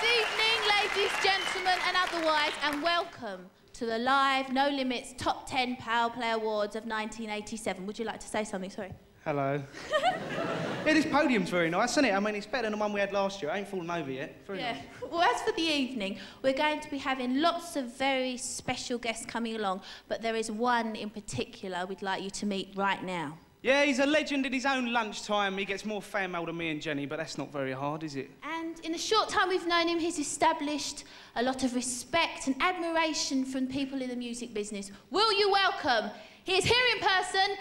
Good evening, ladies, gentlemen, and otherwise, and welcome to the live No Limits Top 10 Powerplay Awards of 1987. Would you like to say something? Sorry. Hello. yeah, this podium's very nice, isn't it? I mean, it's better than the one we had last year. I ain't fallen over yet. Very Yeah. nice. Well, as for the evening, we're going to be having lots of very special guests coming along, but there is one in particular we'd like you to meet right now. Yeah, he's a legend in his own lunchtime. He gets more fan mail than me and Jenny, but that's not very hard, is it? And in the short time we've known him, he's established a lot of respect and admiration from people in the music business. Will you welcome? He is here in person,